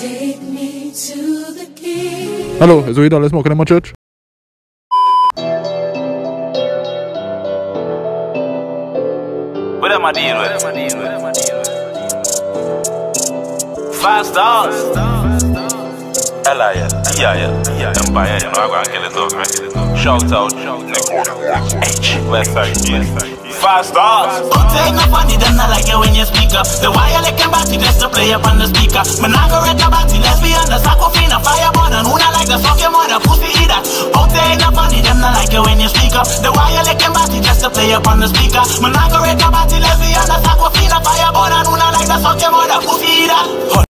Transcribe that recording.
Take me to the king. Hallo, is Zoe alle smoking in my church? What am I dealing with? Five stars. Ella, yeah, yeah, yeah, yeah. Empire, you know, I'm gonna kill it over, man. Shout out, H, West Side, yeah. Five stars. Don't take no funny, them not like it when you speak up. The wire like a batty, that's to play up on the speaker. Man, I I like it when you speak up. The wire licking body just to play up on the speaker. Monaco, Rekabati, Lesbian, Aquafina Fireball, and Una like the fucking mother, Pufida